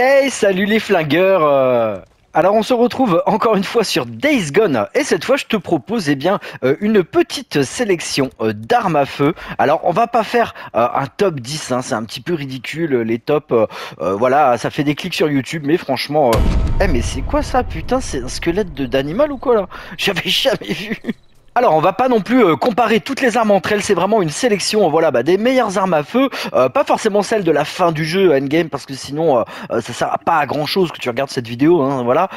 Hey, salut les flingueurs euh. Alors on se retrouve encore une fois sur Days Gone et cette fois je te propose eh bien euh, une petite sélection euh, d'armes à feu. Alors on va pas faire un top 10, hein, c'est un petit peu ridicule les tops, voilà ça fait des clics sur YouTube mais franchement... Eh mais c'est quoi ça putain c'est un squelette d'animal ou quoi là? J'avais jamais vu alors, on va pas non plus euh, comparer toutes les armes entre elles. C'est vraiment une sélection, voilà, bah, des meilleures armes à feu. Euh, pas forcément celles de la fin du jeu endgame, parce que sinon, euh, ça sert pas à grand chose que tu regardes cette vidéo, hein, voilà.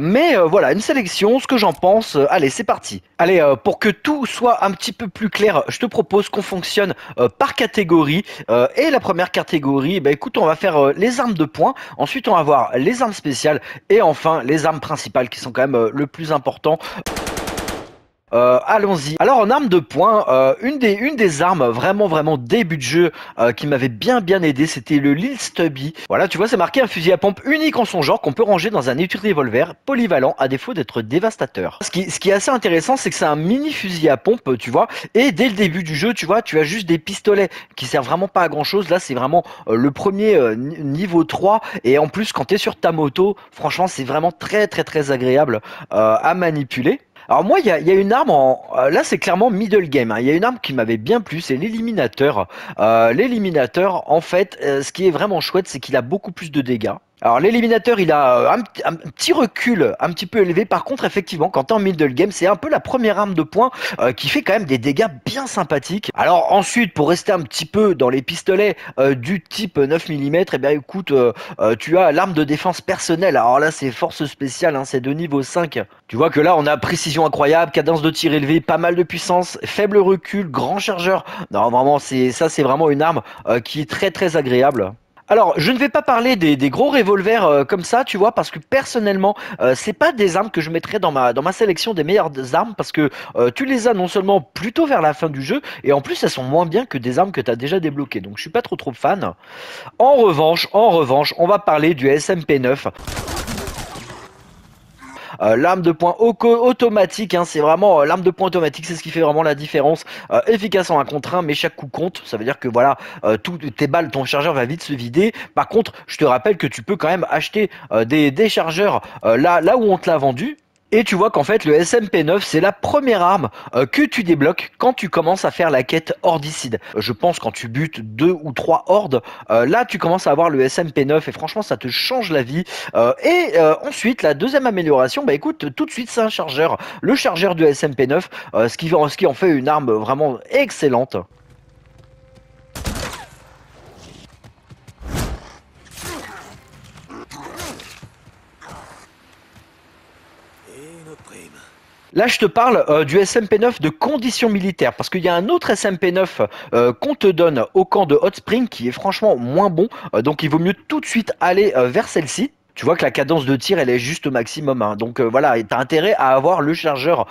mais voilà, une sélection, ce que j'en pense. allez, c'est parti. Allez, pour que tout soit un petit peu plus clair, je te propose qu'on fonctionne par catégorie. et la première catégorie, bah écoute, on va faire les armes de poing. Ensuite, on va voir les armes spéciales et enfin les armes principales qui sont quand même le plus important. Euh, allons-y. Alors en arme de poing, euh, une, des, une des armes vraiment vraiment début de jeu euh, qui m'avait bien bien aidé, c'était le Lil Stubby. Voilà, tu vois, c'est marqué un fusil à pompe unique en son genre qu'on peut ranger dans un étui revolver polyvalent à défaut d'être dévastateur. Ce qui, ce qui est assez intéressant, c'est que c'est un mini fusil à pompe, tu vois, et dès le début du jeu, tu vois, tu as juste des pistolets qui servent vraiment pas à grand chose. Là, c'est vraiment le premier niveau 3 et en plus quand tu es sur ta moto, franchement, c'est vraiment très très très agréable à manipuler. Alors moi, il y a, une arme en... Euh, là, c'est clairement middle game. Hein. Il y a une arme qui m'avait bien plu, c'est l'éliminateur. Euh, l'éliminateur, en fait, euh, ce qui est vraiment chouette, c'est qu'il a beaucoup plus de dégâts. Alors l'éliminateur il a euh, un, petit recul un petit peu élevé par contre effectivement quand t'es en middle game c'est un peu la première arme de poing euh, qui fait quand même des dégâts bien sympathiques. Alors ensuite pour rester un petit peu dans les pistolets euh, du type 9 mm eh bien écoute tu as l'arme de défense personnelle alors là c'est force spéciale hein, c'est de niveau 5. Tu vois que là on a précision incroyable, cadence de tir élevée, pas mal de puissance, faible recul, grand chargeur. Non vraiment ça c'est vraiment une arme qui est très très agréable. Alors, je ne vais pas parler des, gros revolvers euh, comme ça, tu vois, parce que personnellement, euh, c'est pas des armes que je mettrais dans ma dans ma sélection des meilleures armes, parce que euh, tu les as non seulement plutôt vers la fin du jeu, et en plus elles sont moins bien que des armes que tu as déjà débloquées. Donc, je suis pas trop trop fan. En revanche, en revanche, on va parler du SMP9. Euh, l'arme de poing automatique, hein, c'est vraiment euh, l'arme de poing automatique, c'est ce qui fait vraiment la différence. Euh, efficace en un contre 1, mais chaque coup compte. Ça veut dire que voilà, tout tes balles, ton chargeur va vite se vider. Par contre, je te rappelle que tu peux quand même acheter des, des chargeurs là, là où on te l'a vendu et tu vois qu'en fait le SMP9 c'est la première arme euh, que tu débloques quand tu commences à faire la quête hordicide. Je pense quand tu butes deux ou trois hordes, euh, là tu commences à avoir le SMP9 et franchement ça te change la vie. Euh, et ensuite la deuxième amélioration, bah écoute tout de suite c'est un chargeur, le chargeur du SMP9, ce, qui, ce qui en fait une arme vraiment excellente. Là, je te parle euh, du SMP9 de conditions militaires, parce qu'il y a un autre SMP9 euh, qu'on te donne au camp de Hot Spring qui est franchement moins bon, euh, donc il vaut mieux tout de suite aller vers celle-ci. Tu vois que la cadence de tir, elle est juste au maximum. Hein. Donc voilà, tu as intérêt à avoir le chargeur.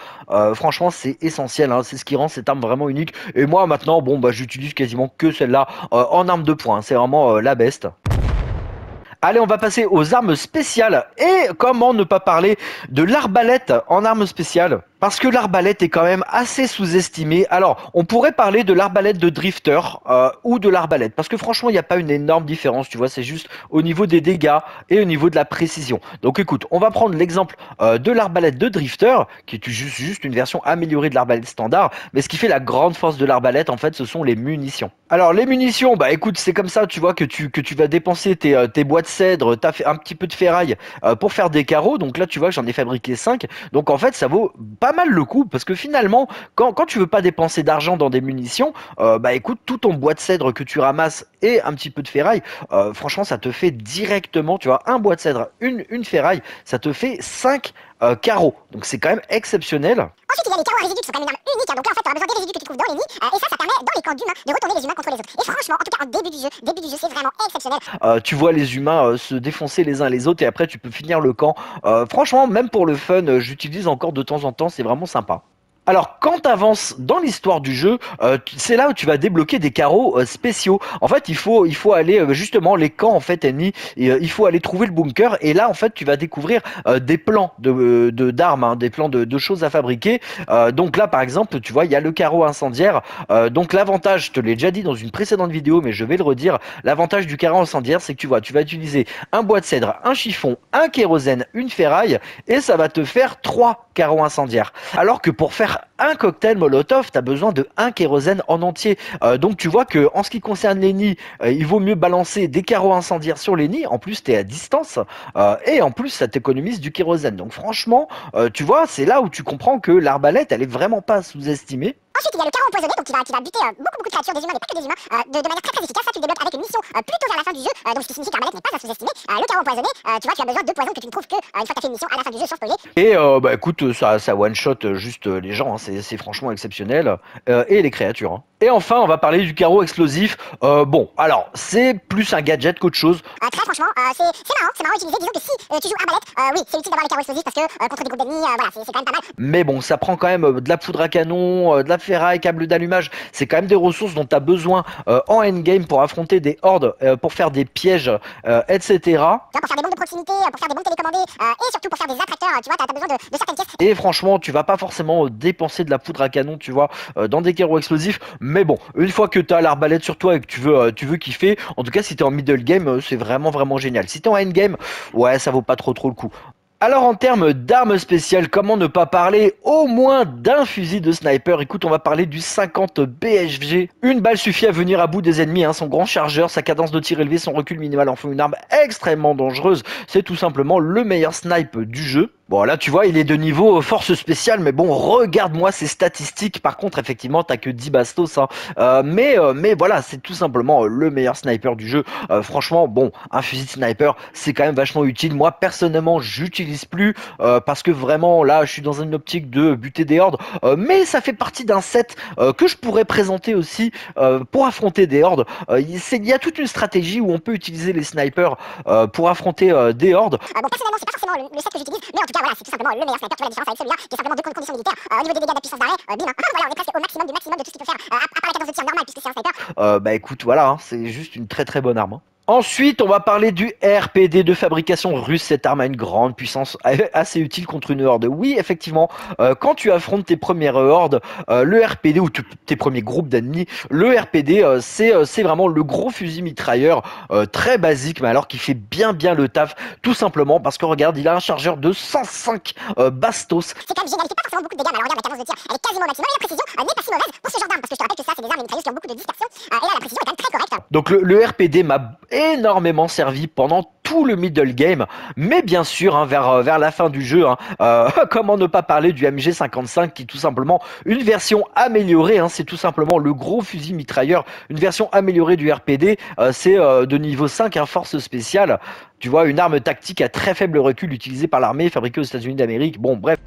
franchement, c'est essentiel. Hein. C'est ce qui rend cette arme vraiment unique. Et moi, maintenant, bon, bah, j'utilise quasiment que celle-là en arme de poing. C'est vraiment la best. Allez, on va passer aux armes spéciales. Et comment ne pas parler de l'arbalète en arme spéciale parce que l'arbalète est quand même assez sous-estimée. Alors, on pourrait parler de l'arbalète de Drifter euh, ou de l'arbalète, parce que franchement, il n'y a pas une énorme différence, tu vois, c'est juste au niveau des dégâts et au niveau de la précision. Donc écoute, on va prendre l'exemple euh, de l'arbalète de Drifter, qui est juste, une version améliorée de l'arbalète standard, mais ce qui fait la grande force de l'arbalète, en fait, ce sont les munitions. Alors, les munitions, bah écoute, c'est comme ça, tu vois, que tu, que tu vas dépenser tes, euh, tes bois de cèdre, tu as fait un petit peu de ferraille pour faire des carreaux, donc là, tu vois, j'en ai fabriqué 5, donc en fait, ça vaut pas mal le coup parce que finalement, quand, quand tu veux pas dépenser d'argent dans des munitions, euh, bah écoute, tout ton bois de cèdre que tu ramasses et un petit peu de ferraille, euh, franchement, ça te fait directement, tu vois, un bois de cèdre, une, une ferraille, ça te fait 5 euh, carreaux. Donc c'est quand même exceptionnel. Ensuite, il y a les carreaux à résidus qui sont quand même une arme unique. Hein. Donc là, en fait, tu auras besoin des résidus que tu trouves dans les nids. et ça, ça permet dans les camps d'humains de retourner les humains contre les autres. Et franchement, en tout cas, en début du jeu, début du jeu, c'est vraiment exceptionnel. tu vois les humains se défoncer les uns les autres et après, tu peux finir le camp. franchement, même pour le fun, j'utilise encore de temps en temps. C'est vraiment sympa. Alors, quand tu avances dans l'histoire du jeu, euh, c'est là où tu vas débloquer des carreaux euh, spéciaux. En fait, il faut, il faut aller euh, justement les camps en fait ennemis. Et, il faut aller trouver le bunker. Et là, en fait, tu vas découvrir des plans de d'armes, hein, des plans de, de, choses à fabriquer. donc là, par exemple, tu vois, il y a le carreau incendiaire. donc l'avantage, je te l'ai déjà dit dans une précédente vidéo, mais je vais le redire. L'avantage du carreau incendiaire, c'est que tu vois, tu vas utiliser un bois de cèdre, un chiffon, un kérosène, une ferraille, et ça va te faire trois carreaux incendiaires. Alors que pour faire un cocktail Molotov, tu as besoin de un kérosène en entier. Euh, donc tu vois que en ce qui concerne les nids, euh, il vaut mieux balancer des carreaux incendiaires sur les nids. En plus, tu es à distance euh, et en plus, ça t'économise du kérosène. Donc franchement, tu vois, c'est là où tu comprends que l'arbalète, elle est vraiment pas sous-estimée. Ensuite, il y a le carreau empoisonné, donc qui va, qui va buter beaucoup, beaucoup de créatures, des humains, mais pas que des humains, de, de, manière très très efficace. Ça, tu le débloques avec une mission plutôt vers la fin du jeu, donc ce qui signifie qu'Arbalète n'est pas à sous-estimer. le carreau empoisonné, tu vois, tu as besoin de poisons que tu ne trouves que une fois que tu as fait une mission à la fin du jeu sans spoiler. Et bah écoute, ça, ça one-shot juste les gens, hein, c'est franchement exceptionnel. et les créatures. Hein. Et enfin, on va parler du carreau explosif. Euh, bon, alors, c'est plus un gadget qu'autre chose. Euh, très franchement, euh, c'est marrant, c'est marrant d'utiliser. Disons que si euh, tu joues arbalète, euh, oui, c'est utile d'avoir les carreaux explosifs parce que euh, contre des groupes d'ennemis, voilà, c'est quand même pas mal. Mais bon, ça prend quand même de la poudre à canon, de la ferraille, câble d'allumage. C'est quand même des ressources dont tu as besoin en endgame pour affronter des hordes, pour faire des pièges, etc. Tu vois, pour faire des bombes de proximité, pour faire des bombes télécommandées et surtout pour faire des attracteurs, tu vois, tu as, besoin de, de, certaines pièces. Et franchement, tu vas pas forcément dépenser de la poudre à canon, tu vois, dans des carreaux explosifs. Mais bon, une fois que tu as l'arbalète sur toi et que tu veux, euh, tu veux kiffer, en tout cas si tu es en middle game, euh, c'est vraiment vraiment génial. Si tu es en endgame, ouais, ça vaut pas trop trop le coup. Alors en termes d'armes spéciales, comment ne pas parler au moins d'un fusil de sniper? Écoute, on va parler du 50 BHG. Une balle suffit à venir à bout des ennemis, hein. son grand chargeur, sa cadence de tir élevée, son recul minimal en font une arme extrêmement dangereuse. C'est tout simplement le meilleur snipe du jeu. Bon là tu vois il est de niveau force spéciale mais bon regarde-moi ses statistiques. Par contre effectivement t'as que 10 bastos hein. Euh, mais euh, mais voilà c'est tout simplement euh, le meilleur sniper du jeu. Franchement bon un fusil de sniper c'est quand même vachement utile. Moi personnellement j'utilise plus parce que vraiment là je suis dans une optique de buter des hordes. Mais ça fait partie d'un set que je pourrais présenter aussi pour affronter des hordes. Il y a toute une stratégie où on peut utiliser les snipers pour affronter des hordes. Bon personnellement c'est pas forcément le, set que j'utilise mais en tout voilà, c'est tout simplement le meilleur sniper. Tu vois la différence avec celui-là, qui est simplement deux conditions militaires. Euh, au niveau des dégâts de puissance d'arrêt, euh, bim, hein. voilà, on est presque au maximum du maximum de tout ce qu'il peut faire, euh, à, part la cadence de tir normale, puisque c'est un sniper. Bah écoute, voilà, hein, c'est juste une très très bonne arme. Hein. Ensuite, on va parler du RPD de fabrication russe. Cette arme a une grande puissance assez utile contre une horde. Oui, effectivement, euh, quand tu affrontes tes premières hordes, euh, le RPD ou tes premiers groupes d'ennemis, le RPD, euh, c'est c'est vraiment le gros fusil mitrailleur très basique, mais alors qui fait bien bien le taf, tout simplement parce que regarde, il a un chargeur de 105 bastos. C'est quand même génial, il fait pas forcément beaucoup de dégâts, mais alors regarde la cadence de tir, elle est quasiment maximum et la précision n'est pas si mauvaise pour ce genre d'arme, parce que je te rappelle que ça, c'est des armes mitrailleuses qui ont beaucoup de dispersion, et là, la précision est quand même très correcte. Donc le, le RPD m'a énormément servi pendant tout le middle game, mais bien sûr hein, vers, euh, vers la fin du jeu, hein, euh, comment ne pas parler du MG55 qui est tout simplement une version améliorée, hein, c'est tout simplement le gros fusil mitrailleur, une version améliorée du RPD, euh, c'est de niveau 5, un force spéciale, tu vois, une arme tactique à très faible recul utilisée par l'armée, fabriquée aux États-Unis d'Amérique, bon bref.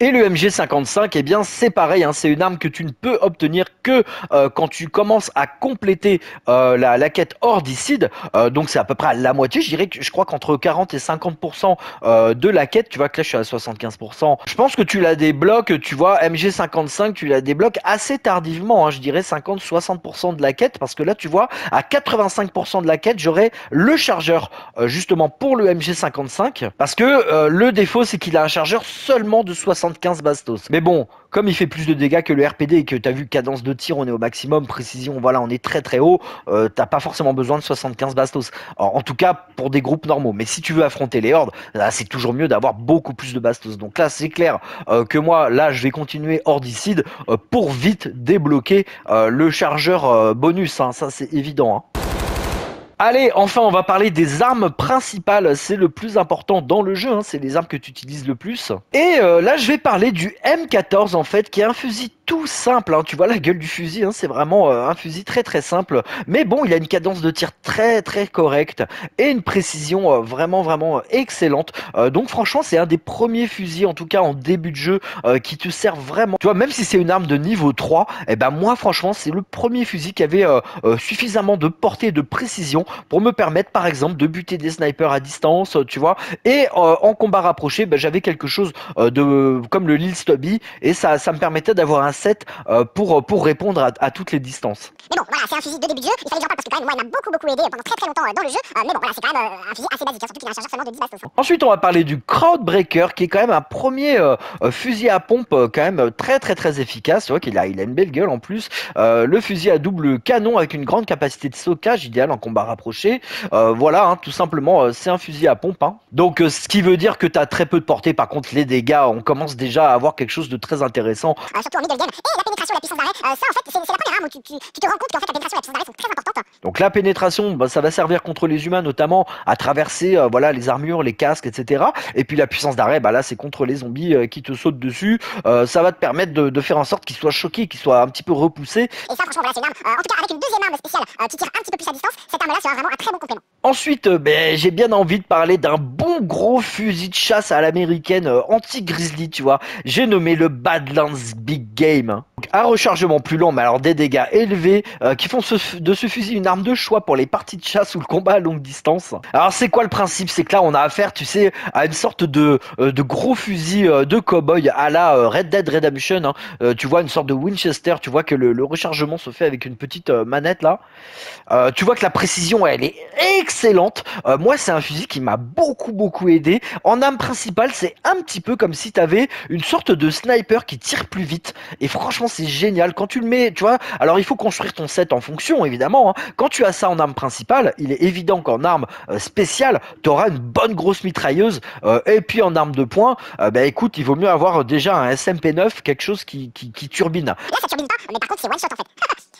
Et le MG55, eh bien c'est pareil, hein, c'est une arme que tu ne peux obtenir que euh, quand tu commences à compléter euh, la, la, quête hordicide. Euh, donc c'est à peu près la moitié, je dirais que je crois qu'entre 40 et 50% de la quête, tu vois que là je suis à 75%. Je pense que tu la débloques, tu vois, MG55, tu la débloques assez tardivement, hein, je dirais 50-60% de la quête, parce que là tu vois, à 85% de la quête, j'aurai le chargeur justement pour le MG55, parce que le défaut c'est qu'il a un chargeur seulement de 60 75 bastos. Mais bon, comme il fait plus de dégâts que le RPD et que tu as vu cadence de tir, on est au maximum, précision, voilà, on est très très haut, euh, t'as pas forcément besoin de 75 bastos. en tout cas, pour des groupes normaux. Mais si tu veux affronter les hordes, c'est toujours mieux d'avoir beaucoup plus de bastos. Donc là, c'est clair euh, que moi, là, je vais continuer hordicide euh, pour vite débloquer euh, le chargeur bonus. Hein. ça, c'est évident. Hein. Allez, enfin, on va parler des armes principales. C'est le plus important dans le jeu. Hein. C'est les armes que tu utilises le plus. Et euh, là, je vais parler du M14 en fait, qui est un fusil tout simple, hein. tu vois la gueule du fusil, hein, c'est vraiment euh, un fusil très très simple, mais bon, il a une cadence de tir très très correcte et une précision euh, vraiment vraiment excellente. Euh, donc franchement, c'est un des premiers fusils, en tout cas en début de jeu, qui te sert vraiment. Tu vois, même si c'est une arme de niveau 3, et eh ben moi franchement, c'est le premier fusil qui avait suffisamment de portée et de précision pour me permettre, par exemple, de buter des snipers à distance, tu vois, et en combat rapproché, ben, j'avais quelque chose de comme le Lil Stubby et ça ça me permettait d'avoir un set euh, pour, pour répondre à, à, toutes les distances. Mais bon, voilà, c'est un fusil de début de jeu. Il fallait que j'en parle parce que quand même, moi, il m'a beaucoup, beaucoup aidé pendant très, très longtemps euh, dans le jeu. Euh, mais bon, voilà, c'est quand même un fusil assez basique, hein, surtout qu'il a un chargeur seulement de 10 bastos. Ensuite, on va parler du Crowdbreaker, qui est quand même un premier fusil à pompe quand même très, très, très efficace. Tu vois qu'il a, il a une belle gueule en plus. le fusil à double canon avec une grande capacité de stockage, idéal en combat rapproché. voilà, hein, tout simplement, c'est un fusil à pompe. Hein. Donc, ce qui veut dire que tu as très peu de portée. Par contre, les dégâts, on commence déjà à avoir quelque chose de très intéressant. surtout en middle Et la pénétration, la puissance d'arrêt, euh, ça en fait, c'est la première arme où tu, tu, tu, te rends compte qu'en fait la pénétration et la puissance d'arrêt sont très importantes. Donc la pénétration, bah, ça va servir contre les humains notamment à traverser euh, voilà les armures, les casques, etc. Et puis la puissance d'arrêt, bah là c'est contre les zombies euh, qui te sautent dessus. Euh, ça va te permettre de, de, faire en sorte qu'ils soient choqués, qu'ils soient un petit peu repoussés. Et ça franchement voilà c'est une arme. en tout cas avec une deuxième arme spéciale qui tire un petit peu plus à distance, cette arme là sera vraiment un très bon complément. Ensuite, ben, j'ai bien envie de parler d'un bon gros fusil de chasse à l'américaine anti-grizzly, tu vois. J'ai nommé le Badlands Big Game un rechargement plus long, mais alors des dégâts élevés, euh, qui font de ce fusil une arme de choix pour les parties de chasse ou le combat à longue distance. Alors c'est quoi le principe? C'est que là on a affaire, tu sais, à une sorte de, euh, gros fusil euh, de cowboy à la Red Dead Redemption. Hein. tu vois une sorte de Winchester, tu vois que le, le rechargement se fait avec une petite manette là. tu vois que la précision elle est excellente. moi c'est un fusil qui m'a beaucoup beaucoup aidé. En arme principale c'est un petit peu comme si tu avais une sorte de sniper qui tire plus vite. Et franchement c'est génial. Quand tu le mets, tu vois, alors il faut construire ton set en fonction, évidemment. Hein. Quand tu as ça en arme principale, il est évident qu'en arme euh, spéciale, tu auras une bonne grosse mitrailleuse. Euh, et puis en arme de poing, euh, bah écoute, il vaut mieux avoir déjà un SMP9, quelque chose qui, qui, qui turbine.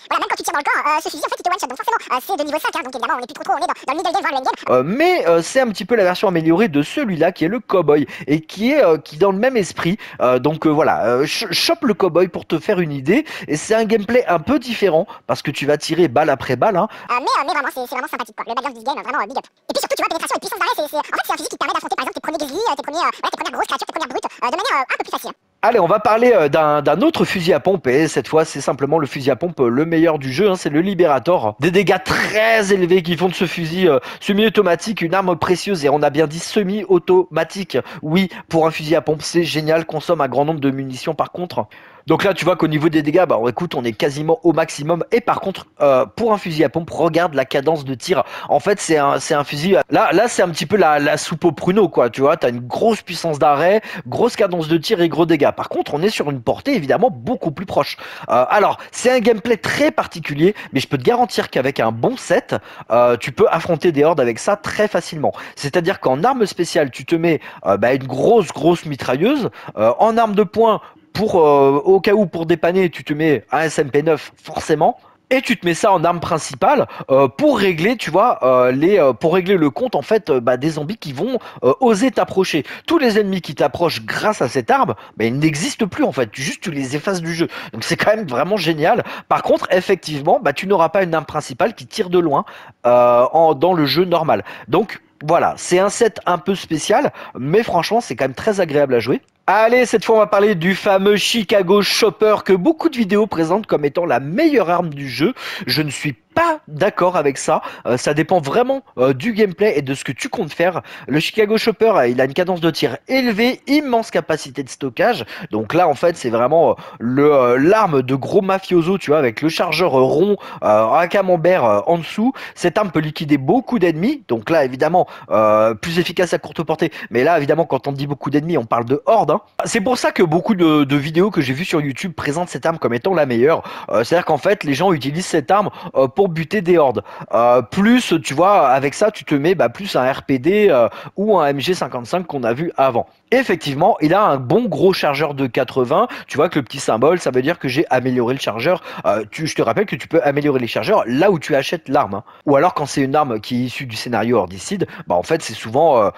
Voilà, même quand tu tires dans le corps, ce fusil en fait il te one shot, donc forcément, c'est de niveau 5, hein, donc évidemment, on est plus trop trop, on est dans, dans le middle game, voire le game. mais c'est un petit peu la version améliorée de celui-là qui est le cowboy et qui est qui dans le même esprit. donc voilà, chope le cowboy pour te faire une idée. Et c'est un gameplay un peu différent parce que tu vas tirer balle après balle. Hein. Euh, mais, euh, mais vraiment, c'est vraiment sympathique quoi. Le balance du game, vraiment euh, big up. Et puis surtout, tu vois, pénétration et puissance d'arrêt, c'est en fait, c'est un physique qui te permet d'affronter par exemple tes premiers grizzlies, tes, premiers, ouais, tes premières grosses créatures, tes premières brutes de manière un peu plus facile. Allez, on va parler d'un autre fusil à pompe et cette fois c'est simplement le fusil à pompe le meilleur du jeu, hein, c'est le Liberator. Des dégâts très élevés qui font de ce fusil semi-automatique une arme précieuse et on a bien dit semi-automatique. Oui, pour un fusil à pompe c'est génial, consomme un grand nombre de munitions par contre. Donc là, tu vois qu'au niveau des dégâts, bah, écoute, on est quasiment au maximum. Et par contre, euh, pour un fusil à pompe, regarde la cadence de tir. En fait, c'est un, c'est un fusil. Là, là, c'est un petit peu la, la soupe au pruneau, quoi. Tu vois, t'as une grosse puissance d'arrêt, grosse cadence de tir et gros dégâts. Par contre, on est sur une portée évidemment beaucoup plus proche. Euh, alors, c'est un gameplay très particulier, mais je peux te garantir qu'avec un bon set, euh, tu peux affronter des hordes avec ça très facilement. C'est-à-dire qu'en arme spéciale, tu te mets bah, une grosse, grosse mitrailleuse. en arme de poing, pour euh, au cas où pour dépanner, tu te mets un SMP9 forcément. Et tu te mets ça en arme principale euh, pour régler, tu vois, euh, les, pour régler le compte en fait bah, des zombies qui vont oser t'approcher. Tous les ennemis qui t'approchent grâce à cette arme, bah, ils n'existent plus en fait. Juste tu les effaces du jeu. Donc c'est quand même vraiment génial. Par contre, effectivement, bah, tu n'auras pas une arme principale qui tire de loin dans le jeu normal. Donc voilà, c'est un set un peu spécial, mais franchement, c'est quand même très agréable à jouer. Allez, cette fois on va parler du fameux Chicago Chopper que beaucoup de vidéos présentent comme étant la meilleure arme du jeu. Je ne suis pas d'accord avec ça. Euh, ça dépend vraiment euh, du gameplay et de ce que tu comptes faire. Le Chicago Chopper, euh, il a une cadence de tir élevée, immense capacité de stockage. Donc là, en fait, c'est vraiment l'arme de gros mafioso, tu vois, avec le chargeur rond à camembert en dessous. Cette arme peut liquider beaucoup d'ennemis. Donc là, évidemment, plus efficace à courte portée. Mais là, évidemment, quand on dit beaucoup d'ennemis, on parle de horde. Hein. C'est pour ça que beaucoup de, vidéos que j'ai vues sur YouTube présentent cette arme comme étant la meilleure. C'est-à-dire qu'en fait, les gens utilisent cette arme pour buter des hordes. Euh, plus, tu vois, avec ça, tu te mets bah, plus un RPD euh, ou un MG55 qu'on a vu avant. Effectivement, il a un bon gros chargeur de 80. Tu vois que le petit symbole, ça veut dire que j'ai amélioré le chargeur. Euh, je te rappelle que tu peux améliorer les chargeurs là où tu achètes l'arme. Hein. Ou alors quand c'est une arme qui est issue du scénario Hordicide, bah en fait c'est souvent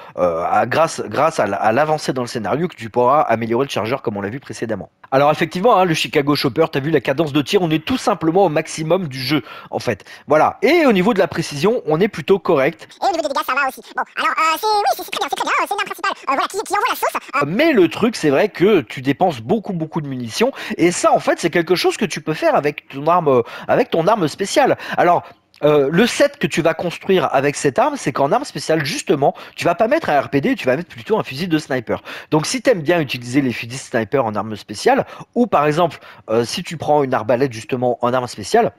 grâce, grâce à l'avancée dans le scénario que tu pourras améliorer le chargeur comme on l'a vu précédemment. Alors effectivement, hein, le Chicago Chopper, t'as vu la cadence de tir, on est tout simplement au maximum du jeu, en fait. Voilà. Et au niveau de la précision, on est plutôt correct. Et au niveau des dégâts, ça va aussi. Bon, alors, euh, c'est, oui, c'est très bien, c'est très bien, euh, c'est une arme principale, euh, voilà, qui, qui envoie la sauce. Euh, Mais le truc, c'est vrai que tu dépenses beaucoup, beaucoup de munitions, et ça, en fait, c'est quelque chose que tu peux faire avec ton arme, avec ton arme spéciale. Alors. Euh, le set que tu vas construire avec cette arme, c'est qu'en arme spéciale, justement, tu vas pas mettre un RPD, tu vas mettre plutôt un fusil de sniper. Donc, si t'aimes bien utiliser les fusils sniper en arme spéciale, ou par exemple, euh, si tu prends une arbalète justement en arme spéciale,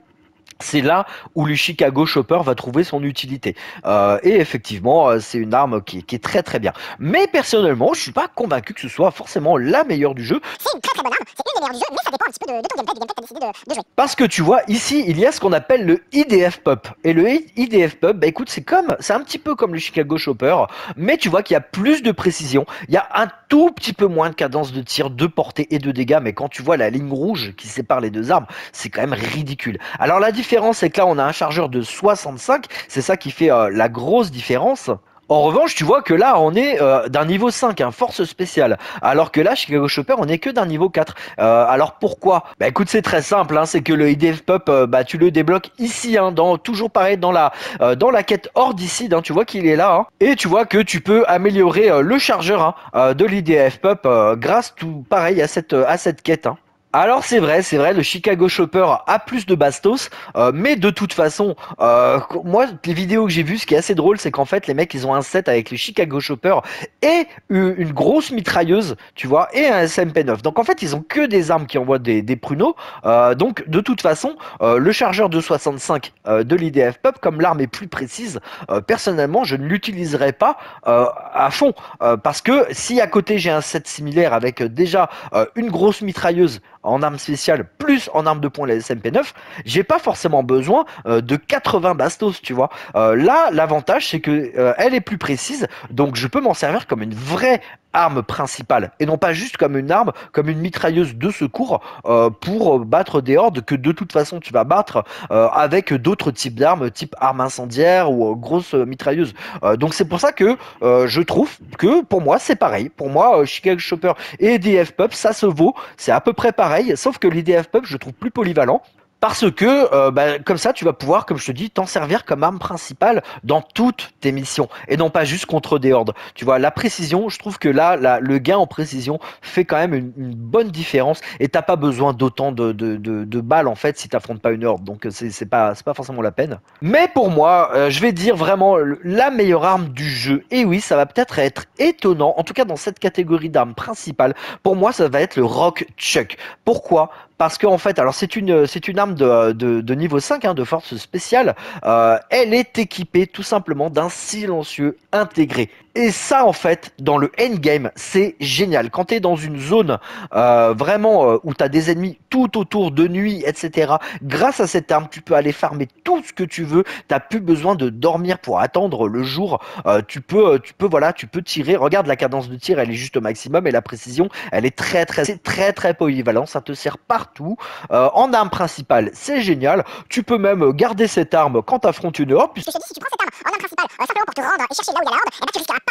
c'est là où le Chicago Chopper va trouver son utilité. Euh, et effectivement, euh, c'est une arme qui, qui est très très bien. Mais personnellement, je suis pas convaincu que ce soit forcément la meilleure du jeu, c'est une très très bonne arme, c'est une des meilleures du jeu, mais ça dépend un petit peu de, de ton gameplay, du gameplay que décidé de, de jouer. parce que tu vois, ici, il y a ce qu'on appelle le IDF Pop. Et le IDF Pop, bah écoute, c'est comme, c'est un petit peu comme le Chicago Chopper, mais tu vois qu'il y a plus de précision. Il y a un tout petit peu moins de cadence de tir, de portée et de dégâts, mais quand tu vois la ligne rouge qui sépare les deux armes, c'est quand même ridicule. Alors la différence, c'est que là, on a un chargeur de 65, c'est ça qui fait euh, la grosse différence. En revanche, tu vois que là, on est euh, d'un niveau 5, un force spéciale. Alors que là, chez Chicago Chopper, on est que d'un niveau 4. Euh, alors pourquoi? Bah écoute, c'est très simple, hein, c'est que le IDF Pop, bah tu le débloques ici, hein, dans, toujours pareil, dans la, dans la quête Hordicide, hein, tu vois qu'il est là. hein. et tu vois que tu peux améliorer le chargeur hein, de l'IDF Pop grâce tout pareil à cette, à cette quête. hein. Alors c'est vrai, c'est vrai, le Chicago Chopper a plus de bastos, euh, mais de toute façon, euh, moi les vidéos que j'ai vues, ce qui est assez drôle, c'est qu'en fait les mecs ils ont un set avec le Chicago Chopper et une grosse mitrailleuse, tu vois, et un SMP9. Donc en fait ils ont que des armes qui envoient des, pruneaux. Euh, donc de toute façon, euh, le chargeur de 65 euh, de l'IDF Pop, comme l'arme est plus précise, personnellement je ne l'utiliserai pas à fond, parce que si à côté j'ai un set similaire avec déjà une grosse mitrailleuse en arme spéciale plus en arme de poing la SMP9, j'ai pas forcément besoin euh, de 80 bastos, tu vois. Euh, là, l'avantage c'est que euh, elle est plus précise, donc je peux m'en servir comme une vraie arme principale et non pas juste comme une arme, comme une mitrailleuse de secours euh, pour euh, battre des hordes que de toute façon tu vas battre euh, avec d'autres types d'armes, type arme incendiaire ou grosse mitrailleuse. Donc c'est pour ça que je trouve que pour moi c'est pareil. Pour moi, Chicago Chopper et EDF Pub, ça se vaut, c'est à peu près pareil, sauf que l'IDF Pub je trouve plus polyvalent. Parce que euh, bah, comme ça, tu vas pouvoir, comme je te dis, t'en servir comme arme principale dans toutes tes missions et non pas juste contre des hordes. Tu vois, la précision, je trouve que là, là le gain en précision fait quand même une, bonne différence et t'as pas besoin d'autant de, de, de, de balles en fait si t'affrontes pas une horde. Donc euh, c'est pas pas forcément la peine. Mais pour moi, euh, je vais dire vraiment la meilleure arme du jeu. Et oui, ça va peut-être être étonnant, en tout cas dans cette catégorie d'armes principales. Pour moi, ça va être le Rock Chuck. Pourquoi? Parce qu'en fait, alors c'est une c'est une arme de, de, niveau 5 hein, de force spéciale. Euh, elle est équipée tout simplement d'un silencieux intégré. Et ça, en fait, dans le endgame, c'est génial. Quand tu es dans une zone euh, vraiment euh, où tu as des ennemis tout autour de nuit, etc., grâce à cette arme, tu peux aller farmer tout ce que tu veux. T'as plus besoin de dormir pour attendre le jour. Euh, tu peux, euh, tu peux, voilà, tu peux tirer. Regarde la cadence de tir, elle est juste au maximum et la précision, elle est très, très, c'est très, très polyvalent. Ça te sert partout. Euh, en arme principale, c'est génial. Tu peux même garder cette arme quand une tu prends cette arme en arme principale, euh, simplement pour te rendre et chercher là où il y a la horde, tu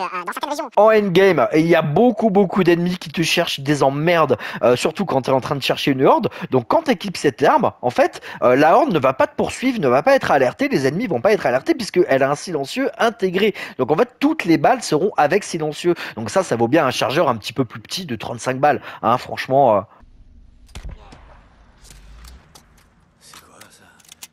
euh, euh, en endgame, il y a beaucoup beaucoup d'ennemis qui te cherchent des emmerdes, euh, surtout quand tu es en train de chercher une horde. Donc quand tu équipes cette arme, en fait, euh, la horde ne va pas te poursuivre, ne va pas être alertée, les ennemis vont pas être alertés puisqu'elle a un silencieux intégré. Donc en fait, toutes les balles seront avec silencieux. Donc ça, ça vaut bien un chargeur un petit peu plus petit de 35 balles. Hein, franchement, euh, C'est quoi ça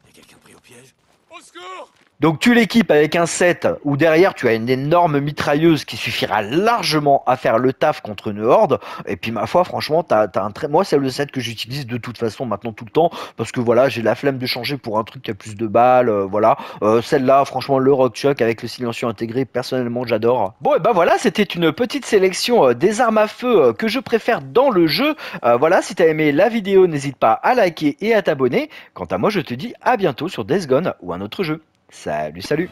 Y'a quelqu'un pris au piège Au secours Donc tu l'équipes avec un set où derrière tu as une énorme mitrailleuse qui suffira largement à faire le taf contre une horde. Et puis ma foi, franchement, t'as, un très... moi c'est le set que j'utilise de toute façon maintenant tout le temps parce que voilà, j'ai la flemme de changer pour un truc qui a plus de balles. euh, voilà, Euh, celle-là, franchement, le Rock Chuck avec le silencieux intégré, personnellement j'adore. Bon et ben voilà, c'était une petite sélection euh, des armes à feu que je préfère dans le jeu. Voilà, si t'as aimé la vidéo, n'hésite pas à liker et à t'abonner. Quant à moi, je te dis à bientôt sur Death Gone ou un autre jeu. Salut, salut